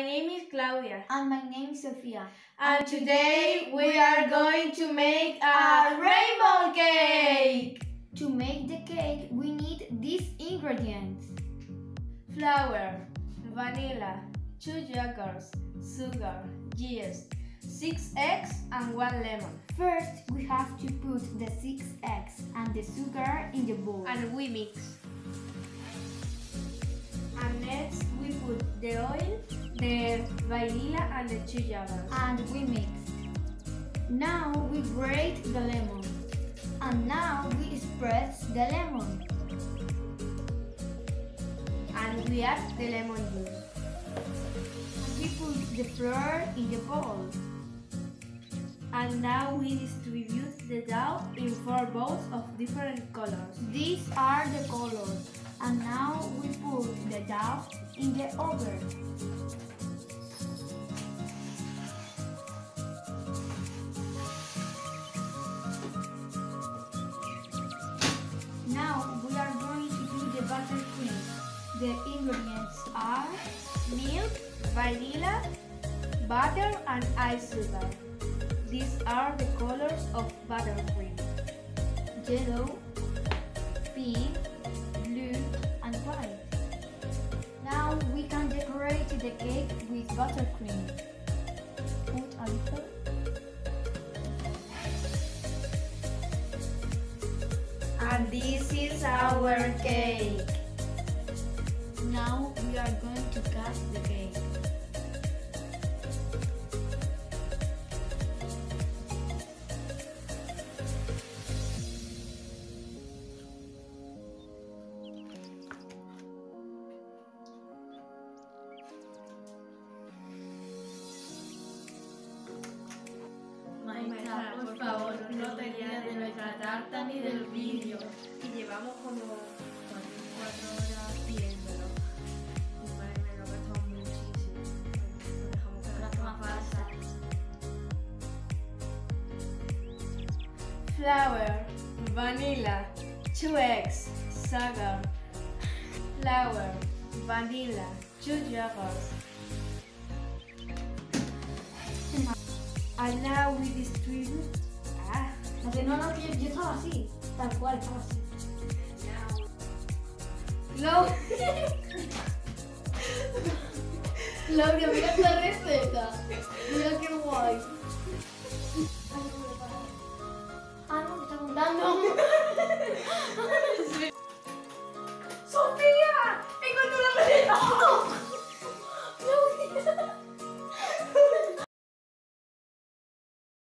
My name is Claudia. And my name is Sofia. And today we are going to make a rainbow cake. To make the cake, we need these ingredients. Flour, vanilla, two yogurts, sugar, yeast, six eggs and one lemon. First, we have to put the six eggs and the sugar in the bowl. And we mix. And next we put the oil, vanilla and the two and we mix. Now we grate the lemon. And now we spread the lemon. And we add the lemon juice. And we put the flour in the bowl. And now we distribute the dough in four bowls of different colors. These are the colors. And now we put the dough in the oven. The ingredients are Milk, vanilla, butter and ice sugar. These are the colors of buttercream. yellow, pink, blue, and white. Now we can decorate the cake with buttercream. Put a little. And this is our cake. Are going to cut the cake. Maestra, por favor, no te de nuestra tarta ni del vídeo. Y llevamos como cuatro horas Flour, vanilla, two eggs, sugar, flour, vanilla, two yogurts. And now we distribute. Ah, No, no, yo, yo estaba así. Tal cual, estaba así. now. Laura, mira esta receta. ハハハハ!